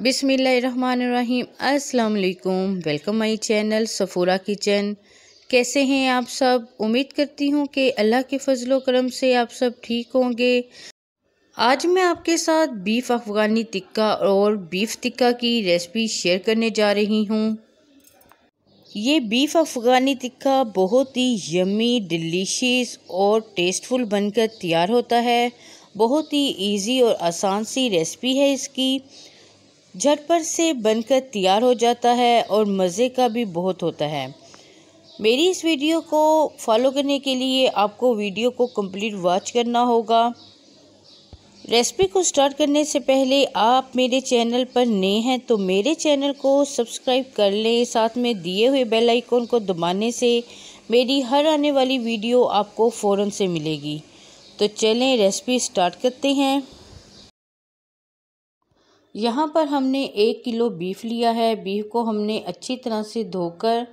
बिसमीम welcome my channel Safura kitchen. कैसे हैं आप सब? उम्मीद करती हूँ कि अल्लाह के फजलो करम से आप सब ठीक होंगे। आज मैं आपके साथ बीफ अफ़गानी टिक्का और बीफ टिक्का की रेसिपी शेयर करने जा रही हूँ। ये बीफ अफ़गानी टिक्का बहुत ही यमी डिलीशियस और टेस्टफुल बनकर तैयार होता है। बहुत ही इजी और आसान सी रेसिपी है इसकी। झटपट से बनकर तैयार हो जाता है और मज़े का भी बहुत होता है। मेरी इस वीडियो को फॉलो करने के लिए आपको वीडियो को कंप्लीट वॉच करना होगा। रेसिपी को स्टार्ट करने से पहले आप मेरे चैनल पर नए हैं तो मेरे चैनल को सब्सक्राइब कर लें। साथ में दिए हुए बेल आइकन को दबाने से मेरी हर आने वाली वीडियो आपको फ़ौरन से मिलेगी। तो चलें रेसिपी स्टार्ट करते हैं। यहाँ पर हमने एक किलो बीफ लिया है। बीफ को हमने अच्छी तरह से धोकर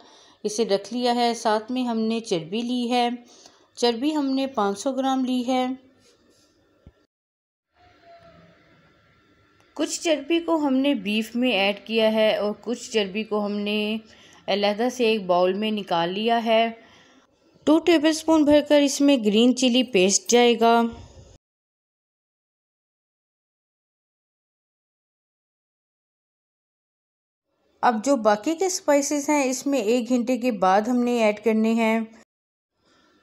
इसे रख लिया है। साथ में हमने चर्बी ली है। चर्बी हमने 500 ग्राम ली है। कुछ चर्बी को हमने बीफ में ऐड किया है और कुछ चर्बी को हमने अलहदा से एक बाउल में निकाल लिया है। टू टेबलस्पून भरकर इसमें ग्रीन चिली पेस्ट जाएगा। अब जो बाकी के स्पाइसेस हैं, इसमें एक घंटे के बाद हमने ऐड करने हैं।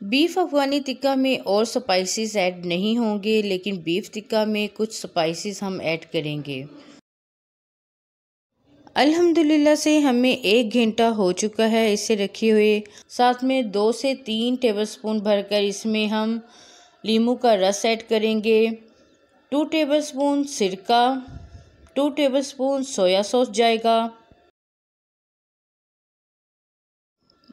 बीफ अफ़गानी टिक्का में और स्पाइसेस ऐड नहीं होंगे, लेकिन बीफ टिक्का में कुछ स्पाइसेस हम ऐड करेंगे। अल्हम्दुलिल्लाह से हमें एक घंटा हो चुका है इसे रखे हुए। साथ में दो से तीन टेबलस्पून भरकर इसमें हम लीमू का रस ऐड करेंगे। टू टेबलस्पून सिरका टू टेबलस्पून सोया सॉस जाएगा।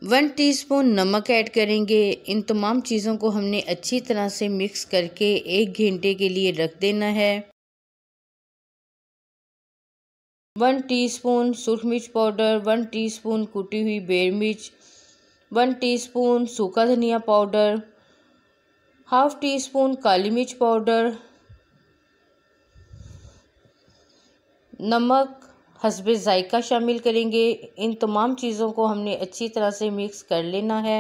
वन टीस्पून नमक ऐड करेंगे। इन तमाम चीज़ों को हमने अच्छी तरह से मिक्स करके एक घंटे के लिए रख देना है। वन टीस्पून सूख मिर्च पाउडर, वन टीस्पून कुटी हुई बेर मिर्च, वन टीस्पून सूखा धनिया पाउडर, हाफ़ टी स्पून काली मिर्च पाउडर, नमक हसब ज़ायका शामिल करेंगे। इन तमाम चीज़ों को हमने अच्छी तरह से मिक्स कर लेना है।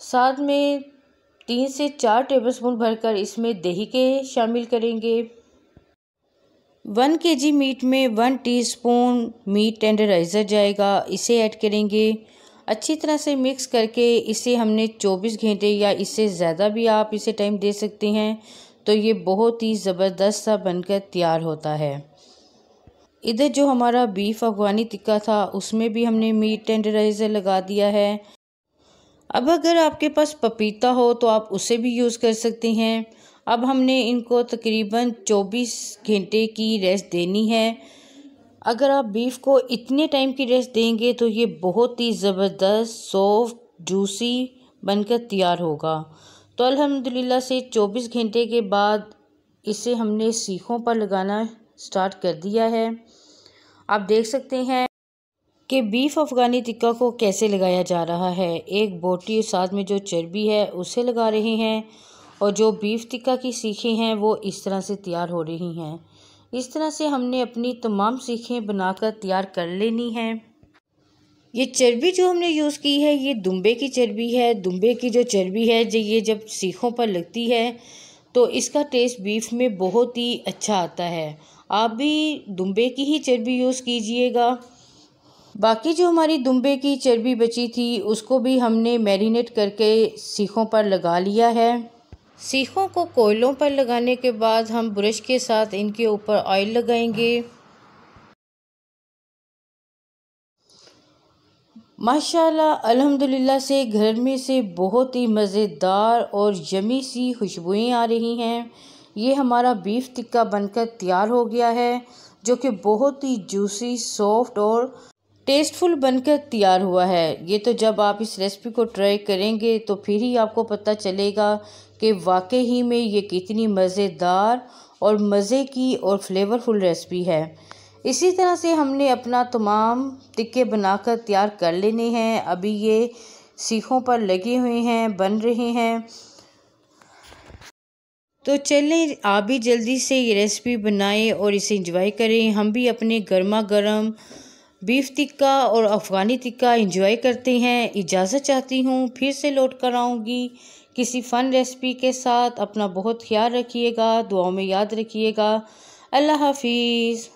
साथ में तीन से चार टेबलस्पून भरकर इसमें दही के शामिल करेंगे। वन के जी मीट में वन टीस्पून मीट टेंडराइज़र जाएगा। इसे ऐड करेंगे। अच्छी तरह से मिक्स करके इसे हमने 24 घंटे या इससे ज़्यादा भी आप इसे टाइम दे सकते हैं। तो ये बहुत ही ज़बरदस्त सा बनकर तैयार होता है। इधर जो हमारा बीफ अफगानी टिक्का था, उसमें भी हमने मीट टेंडराइज़र लगा दिया है। अब अगर आपके पास पपीता हो तो आप उसे भी यूज़ कर सकते हैं। अब हमने इनको तकरीबन 24 घंटे की रेस्ट देनी है। अगर आप बीफ को इतने टाइम की रेस्ट देंगे तो ये बहुत ही ज़बरदस्त सॉफ्ट जूसी बनकर तैयार होगा। तो अल्हम्दुलिल्लाह से 24 घंटे के बाद इसे हमने सीखों पर लगाना स्टार्ट कर दिया है। आप देख सकते हैं कि बीफ अफ़गानी टिक्का को कैसे लगाया जा रहा है। एक बोटी साथ में जो चर्बी है, उसे लगा रहे हैं और जो बीफ टिक्का की सीखें हैं, वो इस तरह से तैयार हो रही हैं। इस तरह से हमने अपनी तमाम सीखें बनाकर तैयार कर लेनी हैं। ये चर्बी जो हमने यूज़ की है, ये दुम्बे की चर्बी है। दुम्बे की जो चर्बी है, जो ये जब सीखों पर लगती है तो इसका टेस्ट बीफ में बहुत ही अच्छा आता है। आप भी दुम्बे की ही चर्बी यूज़ कीजिएगा। बाकी जो हमारी दुम्बे की चर्बी बची थी, उसको भी हमने मैरिनेट करके सीखों पर लगा लिया है। सीखों को कोयलों पर लगाने के बाद हम ब्रश के साथ इनके ऊपर ऑयल लगाएँगे। माशाल्लाह, अल्हम्दुलिल्लाह से घर में से बहुत ही मज़ेदार और यमी सी खुशबुएँ आ रही हैं। ये हमारा बीफ टिक्का बनकर तैयार हो गया है, जो कि बहुत ही जूसी सॉफ्ट और टेस्टफुल बनकर तैयार हुआ है। ये तो जब आप इस रेसिपी को ट्राई करेंगे तो फिर ही आपको पता चलेगा कि वाकई ही में ये कितनी मज़ेदार और मज़े की और फ्लेवरफुल रेसिपी है। इसी तरह से हमने अपना तमाम टिक्के बनाकर तैयार कर लेने हैं। अभी ये सीखों पर लगे हुए हैं, बन रहे हैं। तो चलें, आप भी जल्दी से ये रेसिपी बनाएँ और इसे इंजॉय करें। हम भी अपने गर्मा गर्म बीफ टिक्का और अफ़गानी टिक्का इंजॉय करते हैं। इजाज़त चाहती हूँ, फिर से लौट कर आऊँगी किसी फ़न रेसिपी के साथ। अपना बहुत ख्याल रखिएगा, दुआओं में याद रखिएगा। अल्लाह हाफिज़।